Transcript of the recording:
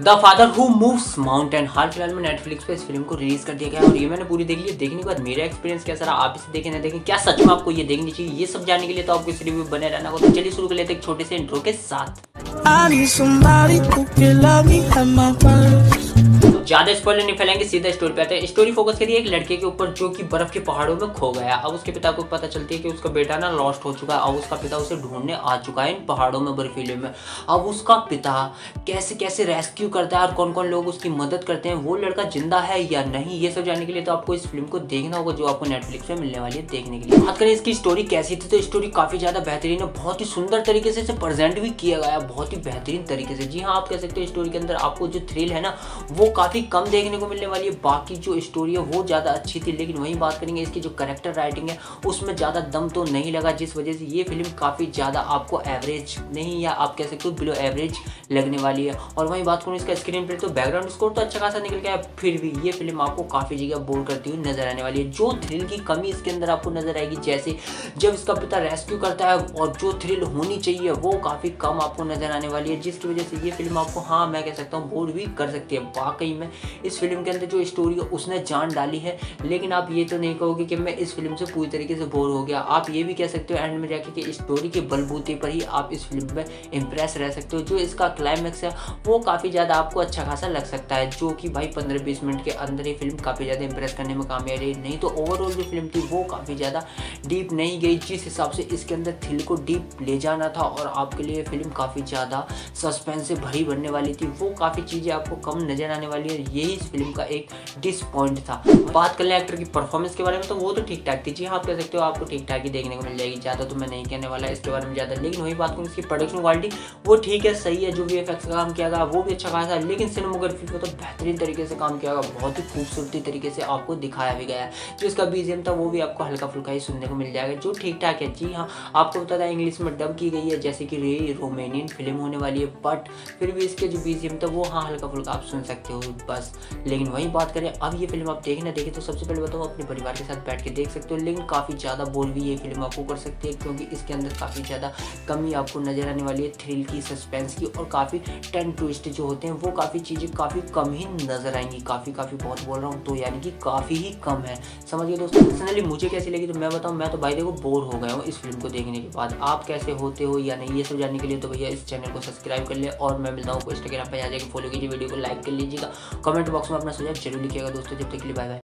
The father who moves mountain हाल फ़िलहाल में Netflix पे इस फ़िल्म को रिलीज़ कर दिया गया और ये मैंने पूरी देख ली देखने के बाद मेरा एक्सपीरियंस कैसा रहा, आप इसे देखें, ना देखें, क्या सच में आपको ये देखनी चाहिए, ये सब जानने के लिए तो आपको इस रिव्यू बने रहना होगा। तो चलिए शुरू कर लेते एक छोटे से इंट्रो के साथ। ज़्यादा स्पॉइलर नहीं फैलेंगे सीधा स्टोरी पे आते हैं। स्टोरी फोकस करिए, एक लड़के के ऊपर जो कि बर्फ़ के पहाड़ों में खो गया। अब उसके पिता को पता चलती है कि उसका बेटा ना लॉस्ट हो चुका है। अब उसका पिता उसे ढूँढने आ चुका है इन पहाड़ों में, बर्फीले में। अब उसका पिता कैसे कैसे रेस्क्यू करता है और कौन कौन लोग उसकी मदद करते हैं, वो लड़का ज़िंदा है या नहीं, ये सब जानने के लिए तो आपको इस फ़िल्म को देखना होगा, जो आपको नेटफ्लिक्स में मिलने वाली है देखने के लिए। बात करें इसकी स्टोरी कैसी थी तो स्टोरी काफ़ी ज़्यादा बेहतरीन है बहुत ही सुंदर तरीके से इसे प्रेजेंट भी किया गया बहुत ही बेहतरीन तरीके से। जी हाँ आप कह सकते हो स्टोरी के अंदर आपको जो थ्रिल है ना, वो काफ़ी कम देखने को मिलने वाली है। बाकी जो स्टोरी है, वो ज़्यादा अच्छी थी, लेकिन वहीं बात करेंगे इसकी जो करेक्टर राइटिंग है, उसमें ज़्यादा दम तो नहीं लगा, जिस वजह से ये फ़िल्म काफ़ी ज़्यादा आपको एवरेज नहीं या आप कह सकते हो बिलो एवरेज लगने वाली है। और वहीं बात करूँ इसका स्क्रीन प्ले तो बैकग्राउंड स्कोर तो अच्छा खासा निकल गया फिर भी ये फ़िल्म आपको काफ़ी जगह बोर करती हुई नज़र आने वाली है। जो थ्रिल की कमी इसके अंदर आपको नज़र आएगी, जैसे जब इसका पिता रेस्क्यू करता है, और जो थ्रिल होनी चाहिए, वो काफ़ी कम आपको नज़र आने वाली है, जिसकी वजह से ये फ़िल्म आपको हाँ मैं कह सकता हूँ बोर भी कर सकती है। वाकई में इस फ़िल्म के अंदर जो स्टोरी है, उसने जान डाली है। लेकिन आप ये तो नहीं कहोगे कि मैं इस फ़िल्म से पूरी तरीके से बोर हो गया। आप ये भी कह सकते हो एंड में जाके कि स्टोरी के बलबूते पर ही आप इस फ़िल्म में इम्प्रेस रह सकते हो। जो इसका क्लाइमैक्स है, वो काफ़ी ज़्यादा आपको अच्छा खासा लग सकता है, जो कि भाई पंद्रह बीस मिनट के अंदर ही फ़िल्म काफ़ी ज़्यादा इंप्रेस करने में कामयाब रही। नहीं तो ओवरऑल जो फ़िल्म थी, वो काफ़ी ज़्यादा डीप नहीं गई। जिस हिसाब से इसके अंदर थिल को डीप ले जाना था और आपके लिए फ़िल्म काफ़ी ज़्यादा सस्पेंस से भरी बनने वाली थी, वो काफ़ी चीज़ें आपको कम नज़र आने वाली है। यही इस फ़िल्म का एक डिसपॉइंट था। बात कर ले एक्टर की परफॉर्मेंस के बारे में तो वो तो ठीक ठाक थी। जी हाँ आप कह सकते हो आपको ठीक ठाक ही देखने को मिल जाएगी। ज़्यादा तो मैं नहीं कहने वाला इसके बारे में ज़्यादा, लेकिन वही बात करूँ, इसकी प्रोडक्शन क्वालिटी वो ठीक है, सही है, जो भी एफ़ का काम किया गया वो भी अच्छा खासा है, लेकिन सिनेमोग्राफी को तो बेहतरीन तरीके से काम किया गया बहुत ही खूबसूरती तरीके से आपको दिखाया भी गया जो इसका बीजीएम था, वो भी आपको हल्का फुल्का ही सुनने को मिल जाएगा, जो ठीक ठाक है। जी हाँ आपको बता दें इंग्लिश में डब की गई है, जैसे कि रे, रोमेनियन फ़िल्म होने वाली है बट फिर भी इसके जो बीजीएम था, वो हाँ हल्का फुल्का आप सुन सकते हो। बस। लेकिन वही बात करें, अब ये फ़िल्म आप देखें ना देखें तो सबसे पहले बताओ अपने परिवार के साथ बैठ के देख सकते हो। लेकिन काफ़ी ज़्यादा बोल भी ये फ़िल्म आपको कर सकती है, क्योंकि इसके अंदर काफ़ी ज़्यादा कमी आपको नज़र आने वाली है थ्रिल की सस्पेंस की और काफ़ी टेन ट्विस्ट जो होते हैं, वो काफ़ी चीज़ें काफ़ी कम ही नज़र आएँगी। काफ़ी काफ़ी बहुत बोल रहा हूँ तो यानी कि काफ़ी ही कम है। समझिए दोस्तों पर्सनली मुझे कैसी लगी तो मैं बताऊँ, मैं तो भाई देखो बोर हो गया हूँ इस फ़िल्म को देखने के बाद। आप कैसे होते हो या नहीं, ये सब जानने के लिए तो भैया इस चैनल को सब्सक्राइब कर ले और मैं मिलता हूँ इंस्टाग्राम पर आ जाकर फॉलो कीजिए वीडियो को लाइक कर लीजिएगा कमेंट बॉक्स में अपना सुझाव ज़रूर लिखिएगा दोस्तों जब तक के लिए बाय बाय